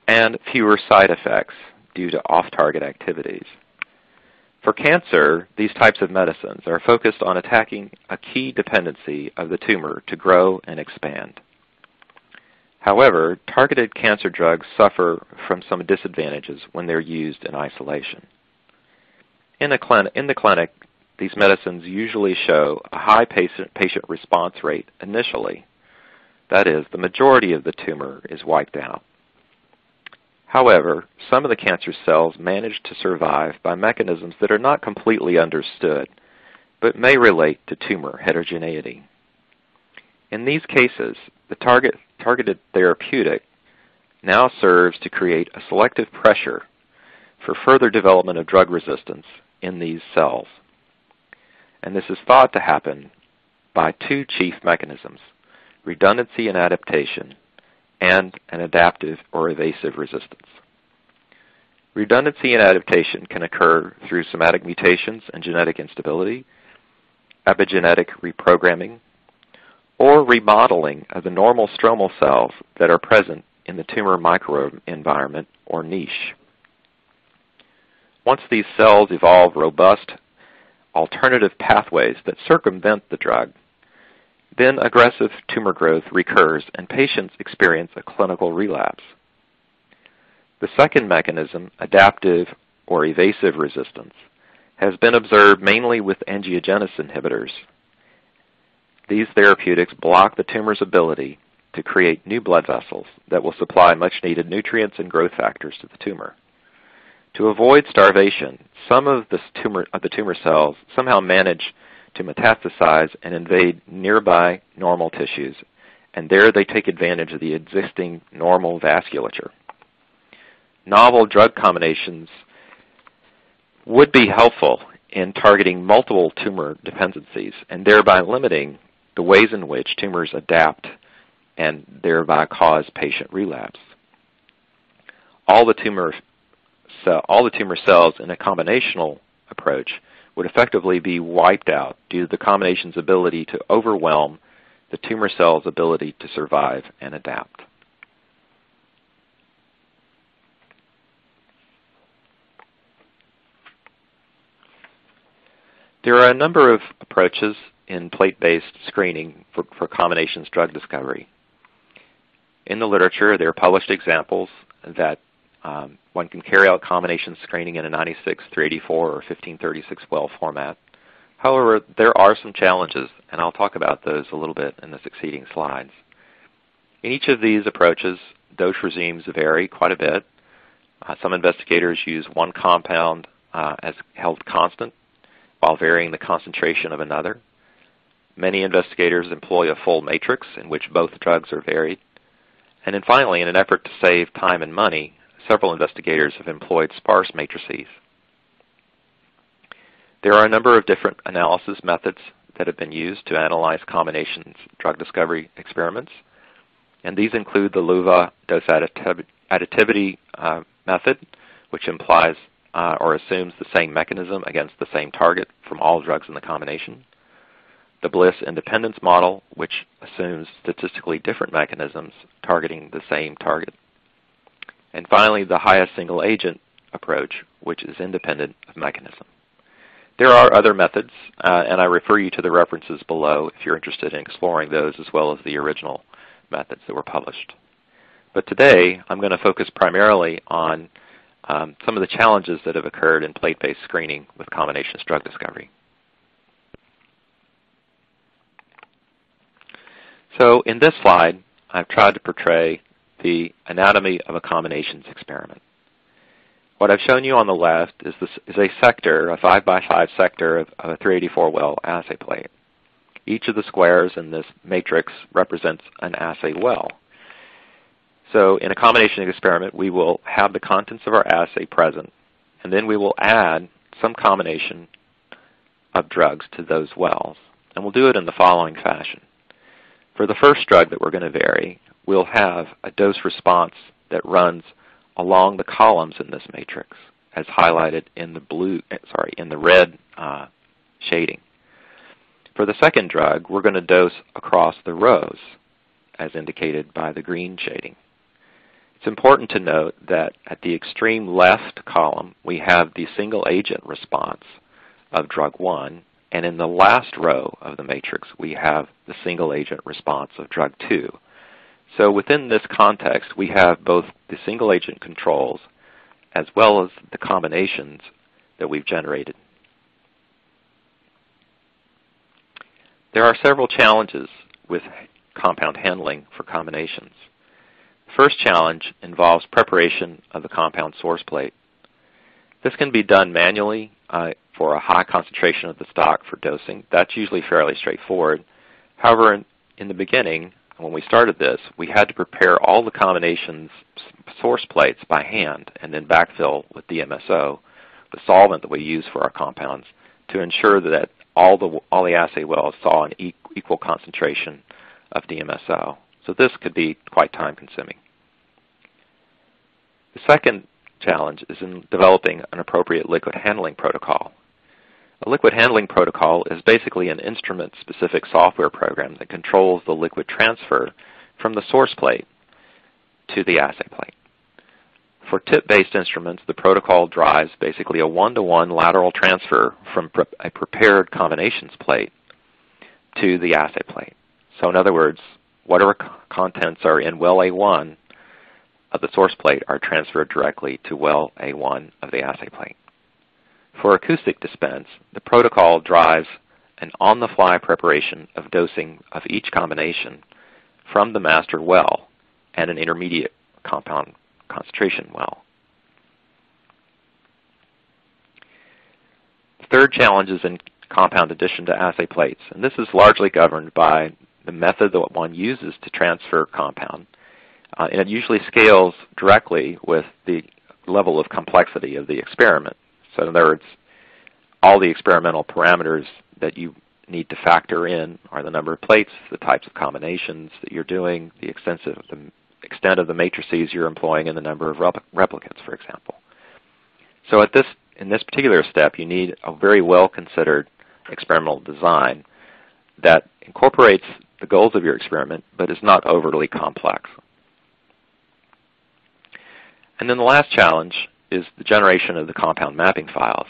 and fewer side effects due to off-target activities. For cancer, these types of medicines are focused on attacking a key dependency of the tumor to grow and expand. However, targeted cancer drugs suffer from some disadvantages when they're used in isolation. In the, in the clinic, these medicines usually show a high patient, patient response rate initially. That is, the majority of the tumor is wiped out. However, some of the cancer cells manage to survive by mechanisms that are not completely understood, but may relate to tumor heterogeneity. In these cases, the target, targeted therapeutic now serves to create a selective pressure for further development of drug resistance in these cells. And this is thought to happen by two chief mechanisms, redundancy and adaptation, and an adaptive or evasive resistance. Redundancy and adaptation can occur through somatic mutations and genetic instability, epigenetic reprogramming, or remodeling of the normal stromal cells that are present in the tumor microenvironment or niche. Once these cells evolve robust alternative pathways that circumvent the drug, then aggressive tumor growth recurs and patients experience a clinical relapse. The second mechanism, adaptive or evasive resistance, has been observed mainly with angiogenesis inhibitors. These therapeutics block the tumor's ability to create new blood vessels that will supply much needed nutrients and growth factors to the tumor. To avoid starvation, some of the tumor, the tumor cells somehow manage to metastasize and invade nearby normal tissues, and there they take advantage of the existing normal vasculature. Novel drug combinations would be helpful in targeting multiple tumor dependencies and thereby limiting the ways in which tumors adapt and thereby cause patient relapse. All the tumor cell, all the tumor cells in a combinational approach would effectively be wiped out due to the combination's ability to overwhelm the tumor cell's ability to survive and adapt. There are a number of approaches in plate-based screening for, for combinations drug discovery. In the literature, there are published examples that um, one can carry out combination screening in a 96, 384, or 1536 well format. However, there are some challenges, and I'll talk about those a little bit in the succeeding slides. In each of these approaches, dose regimes vary quite a bit. Uh, some investigators use one compound uh, as held constant while varying the concentration of another. Many investigators employ a full matrix in which both drugs are varied. And then finally, in an effort to save time and money, several investigators have employed sparse matrices. There are a number of different analysis methods that have been used to analyze combinations drug discovery experiments, and these include the Loewe dose additivity uh, method, which implies uh, or assumes the same mechanism against the same target from all drugs in the combination. The Bliss independence model, which assumes statistically different mechanisms targeting the same target. And finally, the highest single agent approach, which is independent of mechanism. There are other methods, uh, and I refer you to the references below if you're interested in exploring those as well as the original methods that were published. But today, I'm going to focus primarily on um, some of the challenges that have occurred in plate-based screening with combinations drug discovery. So in this slide, I've tried to portray the anatomy of a combinations experiment. What I've shown you on the left is, this, is a sector, a 5 by 5 sector of, of a 384 well assay plate. Each of the squares in this matrix represents an assay well. So in a combination experiment, we will have the contents of our assay present, and then we will add some combination of drugs to those wells. And we'll do it in the following fashion. For the first drug that we're going to vary, we'll have a dose response that runs along the columns in this matrix, as highlighted in the blue, eh, sorry, in the red uh, shading. For the second drug, we're going to dose across the rows, as indicated by the green shading. It's important to note that at the extreme left column, we have the single agent response of drug 1, and in the last row of the matrix, we have the single agent response of drug 2. So within this context, we have both the single agent controls as well as the combinations that we've generated. There are several challenges with compound handling for combinations. The first challenge involves preparation of the compound source plate. This can be done manually uh, for a high concentration of the stock for dosing. That's usually fairly straightforward. However, in, in the beginning, when we started this, we had to prepare all the combinations source plates by hand and then backfill with DMSO, the solvent that we use for our compounds, to ensure that all the all the assay wells saw an equal concentration of DMSO. So this could be quite time consuming. The second challenge is in developing an appropriate liquid handling protocol. A liquid handling protocol is basically an instrument-specific software program that controls the liquid transfer from the source plate to the assay plate. For tip-based instruments, the protocol drives basically a one-to-one -one lateral transfer from a prepared combinations plate to the assay plate. So in other words, whatever contents are in well A1 of the source plate are transferred directly to well A1 of the assay plate. For acoustic dispense, the protocol drives an on-the-fly preparation of dosing of each combination from the master well and an intermediate compound concentration well. Third challenge is in compound addition to assay plates, and this is largely governed by the method that one uses to transfer compound. Uh, and it usually scales directly with the level of complexity of the experiment. So in other words, all the experimental parameters that you need to factor in are the number of plates, the types of combinations that you're doing, the, extensive, the extent of the matrices you're employing, and the number of replicants, for example. So at this, in this particular step, you need a very well-considered experimental design that incorporates the goals of your experiment, but is not overly complex. And then the last challenge is the generation of the compound mapping files.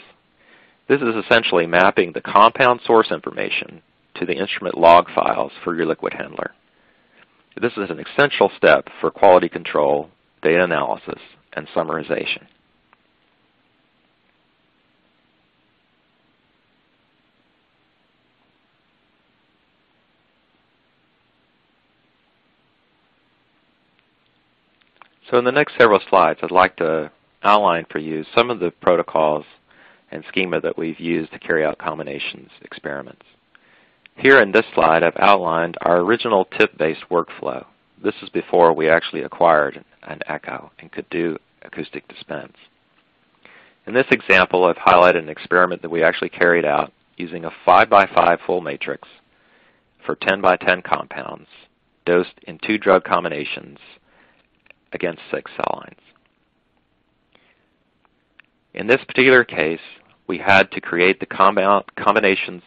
This is essentially mapping the compound source information to the instrument log files for your liquid handler. This is an essential step for quality control, data analysis, and summarization. So in the next several slides, I'd like to outline for you some of the protocols and schema that we've used to carry out combinations experiments. Here in this slide, I've outlined our original tip-based workflow. This is before we actually acquired an echo and could do acoustic dispense. In this example, I've highlighted an experiment that we actually carried out using a 5 by 5 full matrix for 10 by 10 compounds dosed in two drug combinations against six cell lines. In this particular case, we had to create the combinations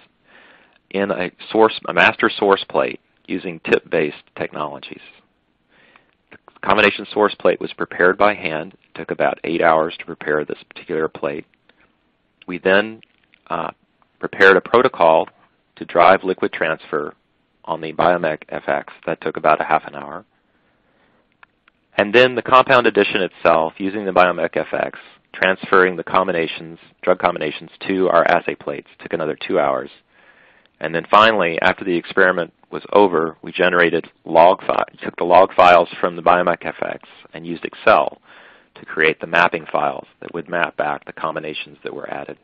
in a, source, a master source plate using tip-based technologies. The combination source plate was prepared by hand. It took about eight hours to prepare this particular plate. We then uh, prepared a protocol to drive liquid transfer on the Biomek FX. That took about a half an hour. And then the compound addition itself, using the Biomek FX, transferring the combinations, drug combinations to our assay plates, took another two hours. And then finally, after the experiment was over, we generated log took the log files from the Biomek FX and used Excel to create the mapping files that would map back the combinations that were added.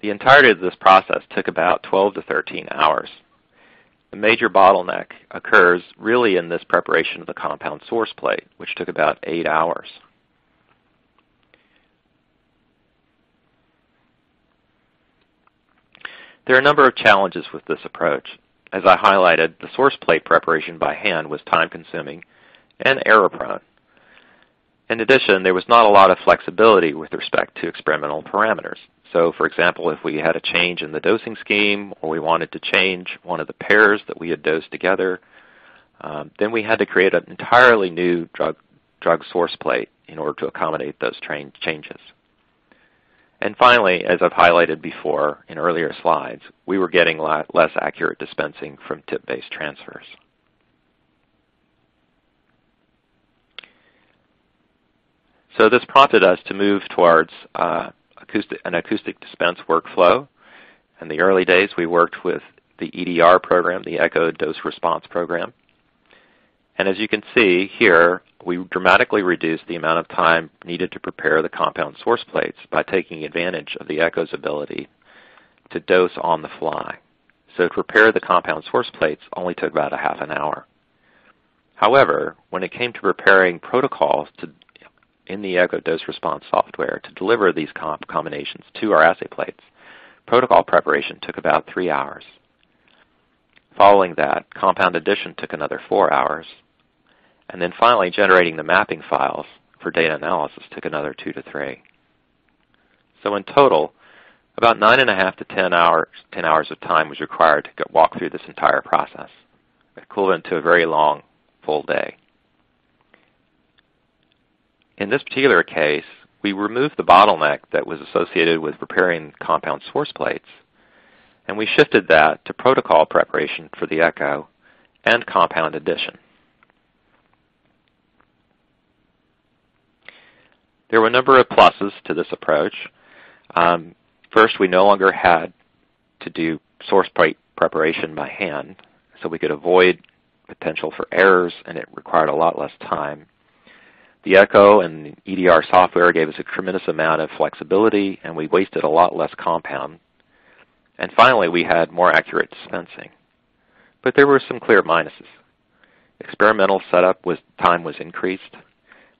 The entirety of this process took about 12 to 13 hours. The major bottleneck occurs really in this preparation of the compound source plate, which took about 8 hours. There are a number of challenges with this approach. As I highlighted, the source plate preparation by hand was time-consuming and error-prone. In addition, there was not a lot of flexibility with respect to experimental parameters. So, for example, if we had a change in the dosing scheme or we wanted to change one of the pairs that we had dosed together, um, then we had to create an entirely new drug, drug source plate in order to accommodate those changes. And finally, as I've highlighted before in earlier slides, we were getting less accurate dispensing from tip-based transfers. So this prompted us to move towards uh, acoustic, an acoustic dispense workflow. In the early days, we worked with the EDR program, the Echo Dose Response program. And as you can see here, we dramatically reduced the amount of time needed to prepare the compound source plates by taking advantage of the Echo's ability to dose on the fly. So to prepare the compound source plates only took about a half an hour. However, when it came to preparing protocols to, in the Echo Dose Response software to deliver these comp combinations to our assay plates, protocol preparation took about three hours. Following that, compound addition took another four hours, and then finally, generating the mapping files for data analysis took another two to three. So in total, about nine and a half to 10 hours, 10 hours of time was required to walk through this entire process, equivalent to a very long full day. In this particular case, we removed the bottleneck that was associated with preparing compound source plates, and we shifted that to protocol preparation for the echo and compound addition. There were a number of pluses to this approach. Um, first, we no longer had to do source plate preparation by hand, so we could avoid potential for errors, and it required a lot less time. The Echo and EDR software gave us a tremendous amount of flexibility, and we wasted a lot less compound. And finally, we had more accurate dispensing. But there were some clear minuses. Experimental setup was time was increased.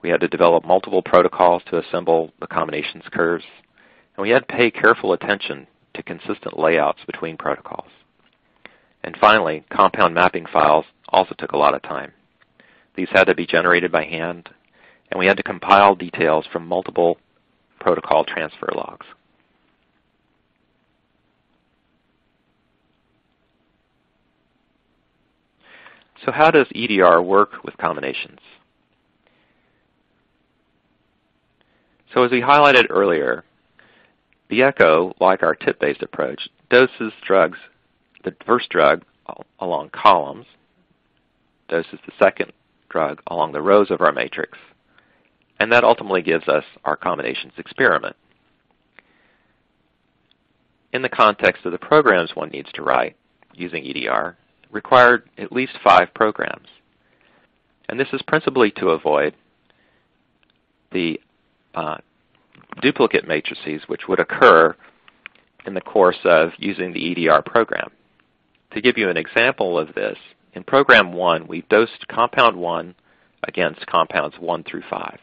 We had to develop multiple protocols to assemble the combinations curves, and we had to pay careful attention to consistent layouts between protocols. And finally, compound mapping files also took a lot of time. These had to be generated by hand, and we had to compile details from multiple protocol transfer logs. So how does EDR work with combinations? So as we highlighted earlier, the ECHO, like our tip-based approach, doses drugs, the first drug along columns, doses the second drug along the rows of our matrix, and that ultimately gives us our combinations experiment. In the context of the programs one needs to write using EDR, required at least five programs. And this is principally to avoid the uh, duplicate matrices which would occur in the course of using the EDR program. To give you an example of this, in program 1, we've dosed compound 1 against compounds 1 through 5.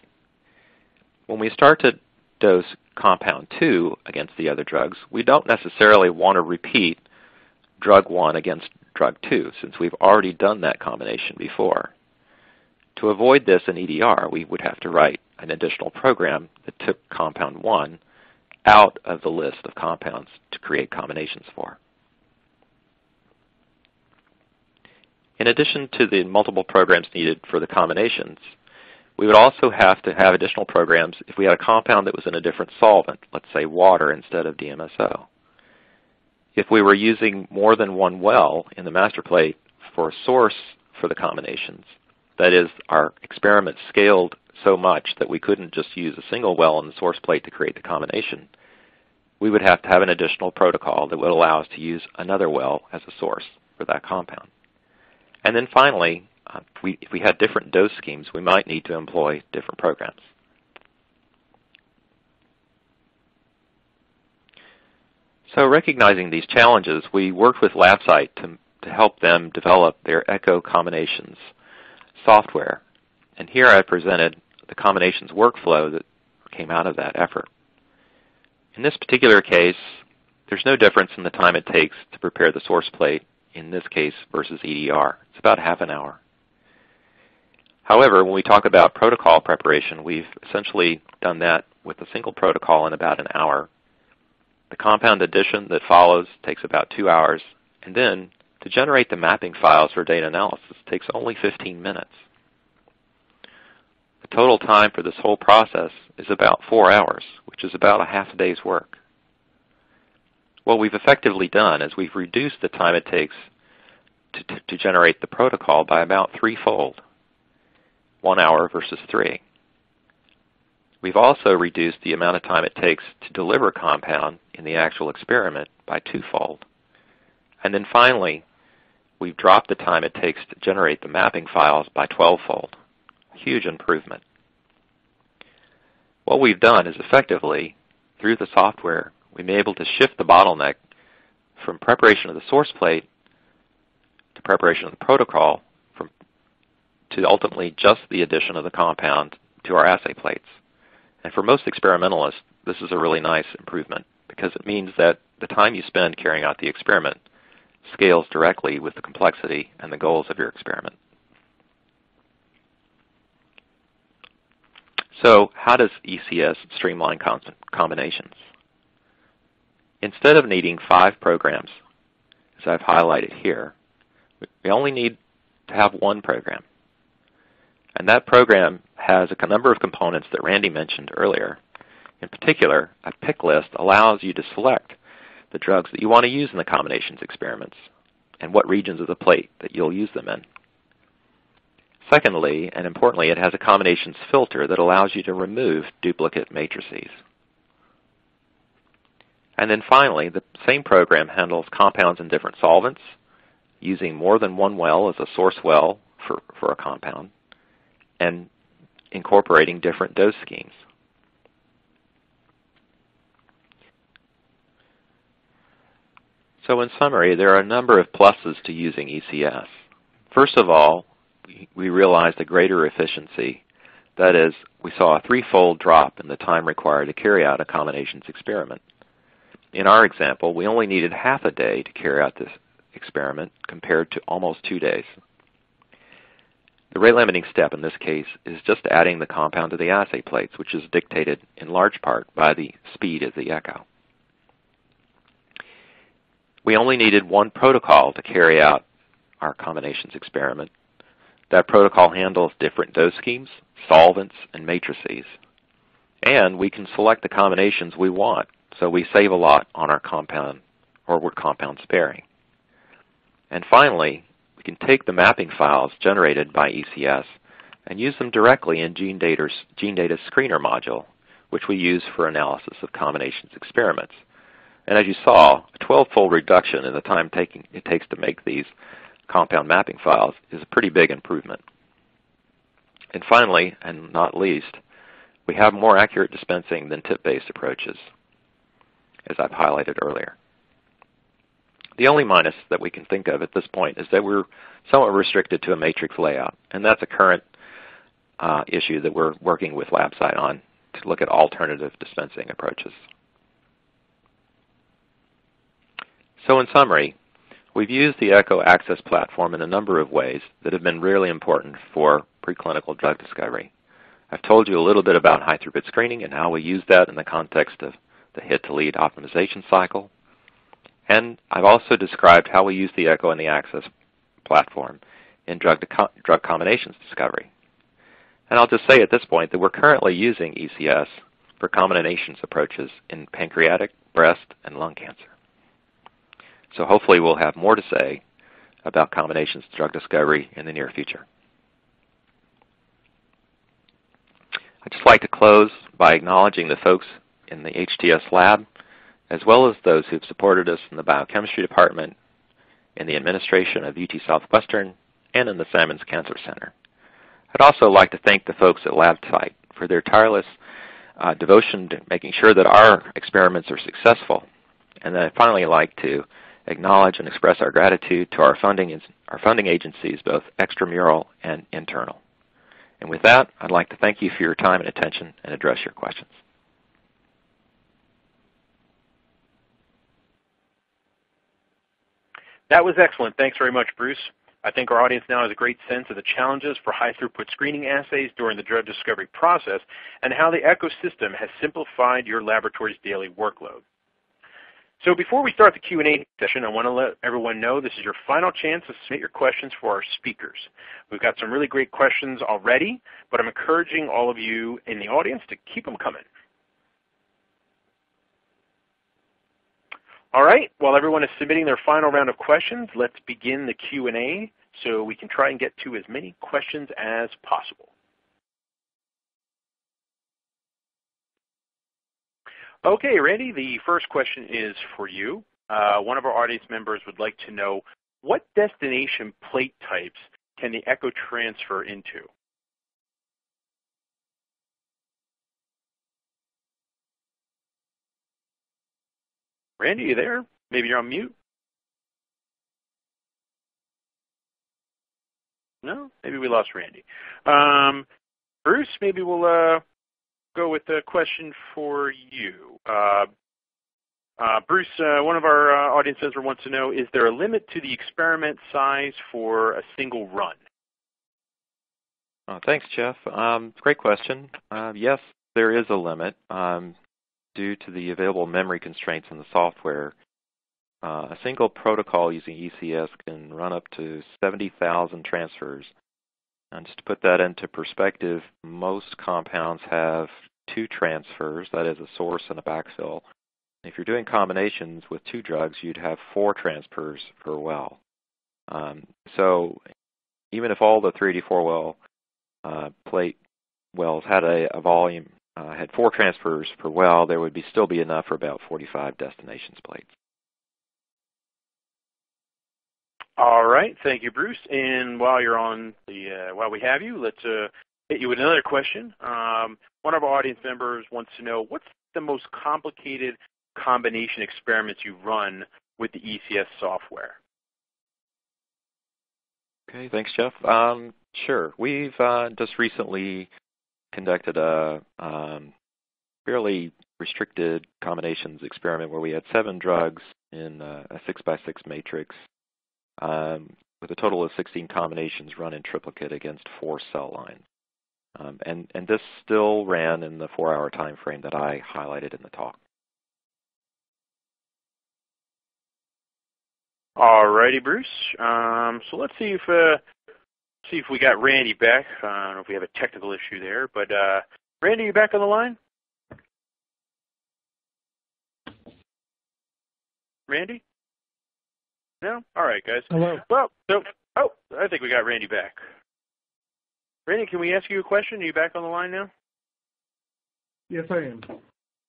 When we start to dose compound 2 against the other drugs, we don't necessarily want to repeat drug 1 against drug 2, since we've already done that combination before. To avoid this in EDR, we would have to write an additional program that took compound 1 out of the list of compounds to create combinations for. In addition to the multiple programs needed for the combinations, we would also have to have additional programs if we had a compound that was in a different solvent, let's say water instead of DMSO. If we were using more than one well in the master plate for a source for the combinations, that is, our experiment scaled so much that we couldn't just use a single well in the source plate to create the combination, we would have to have an additional protocol that would allow us to use another well as a source for that compound. And then finally, if, we, if we had different dose schemes, we might need to employ different programs. So recognizing these challenges, we worked with Labcyte to, to help them develop their ECHO combinations software. And here I presented the combinations workflow that came out of that effort. In this particular case, there's no difference in the time it takes to prepare the source plate in this case versus EDR. It's about half an hour. However, when we talk about protocol preparation, we've essentially done that with a single protocol in about an hour. The compound addition that follows takes about two hours, and then to generate the mapping files for data analysis takes only 15 minutes. The total time for this whole process is about four hours, which is about a half a day's work. What we've effectively done is we've reduced the time it takes to, to, to generate the protocol by about threefold, one hour versus three. We've also reduced the amount of time it takes to deliver compound in the actual experiment by twofold. And then finally, we've dropped the time it takes to generate the mapping files by 12-fold. Huge improvement. What we've done is effectively, through the software, we've been able to shift the bottleneck from preparation of the source plate to preparation of the protocol to ultimately just the addition of the compound to our assay plates. And for most experimentalists, this is a really nice improvement because it means that the time you spend carrying out the experiment scales directly with the complexity and the goals of your experiment. So how does ECS streamline combinations? Instead of needing five programs, as I've highlighted here, we only need to have one program. And that program has a number of components that Randy mentioned earlier. In particular, a pick list allows you to select the drugs that you want to use in the combinations experiments and what regions of the plate that you'll use them in. Secondly, and importantly, it has a combinations filter that allows you to remove duplicate matrices. And then finally, the same program handles compounds in different solvents, using more than one well as a source well for, for a compound, and incorporating different dose schemes. So in summary, there are a number of pluses to using ECS. First of all, we realized a greater efficiency. That is, we saw a threefold drop in the time required to carry out a combinations experiment. In our example, we only needed half a day to carry out this experiment compared to almost two days. The rate limiting step in this case is just adding the compound to the assay plates, which is dictated in large part by the speed of the echo. We only needed one protocol to carry out our combinations experiment. That protocol handles different dose schemes, solvents, and matrices. And we can select the combinations we want, so we save a lot on our compound or we're compound sparing. And finally, we can take the mapping files generated by ECS and use them directly in Genedata's, Gene Data Screener module, which we use for analysis of combinations experiments. And as you saw, a 12-fold reduction in the time taking, it takes to make these compound mapping files is a pretty big improvement. And finally, and not least, we have more accurate dispensing than tip-based approaches, as I've highlighted earlier. The only minus that we can think of at this point is that we're somewhat restricted to a matrix layout, and that's a current uh, issue that we're working with Labcyte on to look at alternative dispensing approaches. So in summary, we've used the ECHO Access platform in a number of ways that have been really important for preclinical drug discovery. I've told you a little bit about high throughput screening and how we use that in the context of the hit to lead optimization cycle. And I've also described how we use the ECHO and the Access platform in drug, drug combinations discovery. And I'll just say at this point that we're currently using ECS for combinations approaches in pancreatic, breast, and lung cancer. So hopefully we'll have more to say about combinations drug discovery in the near future. I'd just like to close by acknowledging the folks in the HTS lab, as well as those who've supported us in the biochemistry department, in the administration of UT Southwestern, and in the Simmons Cancer Center. I'd also like to thank the folks at Labcyte for their tireless uh, devotion to making sure that our experiments are successful. And then I'd finally like to acknowledge and express our gratitude to our funding, our funding agencies, both extramural and internal. And with that, I'd like to thank you for your time and attention and address your questions. That was excellent. Thanks very much, Bruce. I think our audience now has a great sense of the challenges for high-throughput screening assays during the drug discovery process and how the Echo system has simplified your laboratory's daily workload. So before we start the Q&A session, I want to let everyone know this is your final chance to submit your questions for our speakers. We've got some really great questions already, but I'm encouraging all of you in the audience to keep them coming. All right, while everyone is submitting their final round of questions, let's begin the Q&A so we can try and get to as many questions as possible. Okay, Randy, the first question is for you. Uh, one of our audience members would like to know what destination plate types can the echo transfer into? Randy, you there? Maybe you're on mute? No? Maybe we lost Randy. Um, Bruce, maybe we'll uh, go with a question for you. Uh, uh, Bruce, uh, one of our uh, audience members wants to know, is there a limit to the experiment size for a single run? Oh, thanks, Jeff. Um, great question. Yes, there is a limit. Um, due to the available memory constraints in the software, uh, a single protocol using ECS can run up to 70,000 transfers and just to put that into perspective, most compounds have two transfers, that is a source and a backfill. If you're doing combinations with two drugs, you'd have four transfers per well. Um, so even if all the 384 well uh, plate wells had a, a volume, uh, had four transfers per well, there would be still be enough for about 45 destinations plates. All right, thank you, Bruce. And while you're on the, uh, while we have you, let's uh, hit you with another question. Um, one of our audience members wants to know what's the most complicated combination experiments you run with the ECS software. Okay, thanks, Jeff. Um, sure. We've uh, just recently conducted a um, fairly restricted combinations experiment where we had seven drugs in a six by six matrix um, with a total of 16 combinations run in triplicate against four cell lines. Um, and, and this still ran in the four-hour time frame that I highlighted in the talk. All righty, Bruce. Um, so let's see if uh, see if we got Randy back. Uh, I don't know if we have a technical issue there, but uh, Randy, you back on the line? Randy? No? All right, guys. Hello. Well, so, oh, I think we got Randy back. Randy, can we ask you a question? Are you back on the line now? Yes, I am.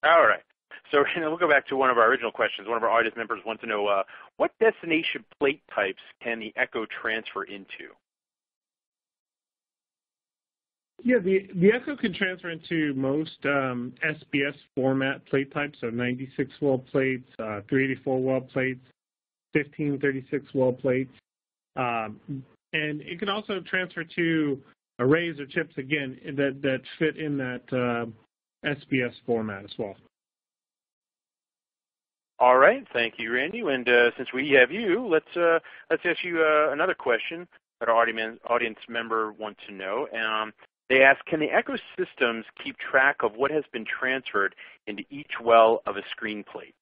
All right. So we'll go back to one of our original questions. One of our audience members wants to know uh, what destination plate types can the Echo transfer into? Yeah, the, the Echo can transfer into most um, SBS format plate types, so 96 well plates, uh, 384 well plates, 1536 well plates. Um, and it can also transfer to arrays or chips again that that fit in that uh, SBS format as well. All right, thank you, Randy. And uh, since we have you, let's uh, let's ask you uh, another question that our audience audience member wants to know. Um, they ask, can the Echo systems keep track of what has been transferred into each well of a screen plate?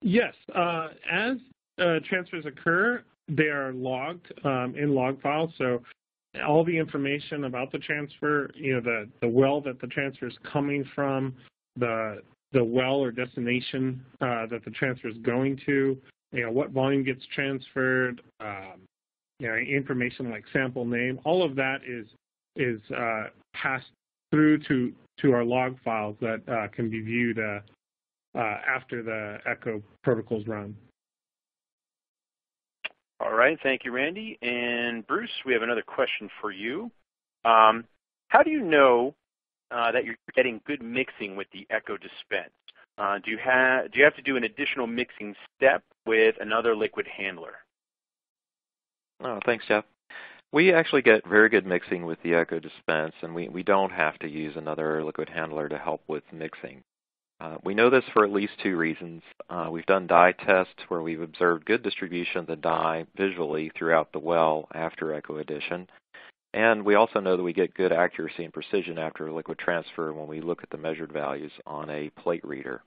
Yes, uh, as uh, transfers occur, they are logged um, in log files. So all the information about the transfer, you know, the, the well that the transfer is coming from, the the well or destination uh, that the transfer is going to, you know, what volume gets transferred, um, you know, information like sample name, all of that is is uh, passed through to to our log files that uh, can be viewed uh, uh, after the Echo protocols run. All right, thank you, Randy. And Bruce, we have another question for you. Um, how do you know uh, that you're getting good mixing with the Echo dispense? Uh, do you have do you have to do an additional mixing step with another liquid handler? Oh, thanks, Jeff. We actually get very good mixing with the Echo dispense, and we, we don't have to use another liquid handler to help with mixing. Uh, we know this for at least two reasons. Uh, we've done dye tests where we've observed good distribution of the dye visually throughout the well after Echo addition. And we also know that we get good accuracy and precision after liquid transfer when we look at the measured values on a plate reader.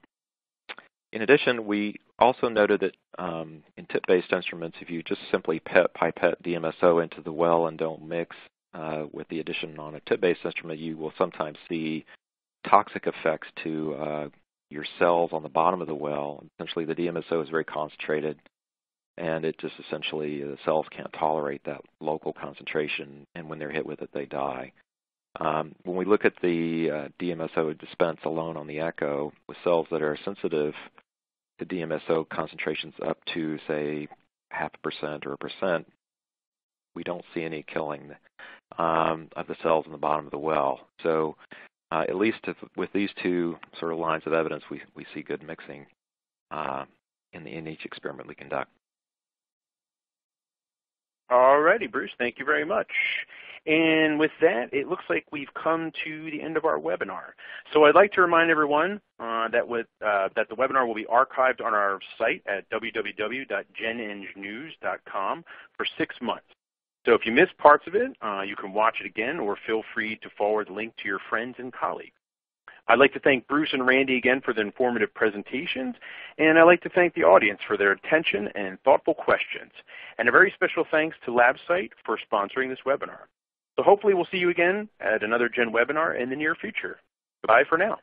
In addition, we also noted that um, in tip-based instruments, if you just simply pet, pipette DMSO into the well and don't mix uh, with the addition on a tip-based instrument, you will sometimes see toxic effects to uh, your cells on the bottom of the well. Essentially, the DMSO is very concentrated, and it just essentially the cells can't tolerate that local concentration, and when they're hit with it, they die. Um, when we look at the uh, DMSO dispense alone on the Echo with cells that are sensitive to DMSO concentrations up to, say, half a percent or a percent, we don't see any killing um, of the cells in the bottom of the well. So uh, at least if, with these two sort of lines of evidence, we, we see good mixing uh, in, the, in each experiment we conduct. All righty, Bruce. Thank you very much. And with that, it looks like we've come to the end of our webinar. So I'd like to remind everyone uh, that, with, uh, that the webinar will be archived on our site at www.genengnews.com for six months. So if you missed parts of it, uh, you can watch it again or feel free to forward the link to your friends and colleagues. I'd like to thank Bruce and Randy again for the informative presentations, and I'd like to thank the audience for their attention and thoughtful questions. And a very special thanks to Labcyte for sponsoring this webinar. So hopefully we'll see you again at another GEN webinar in the near future. Bye for now.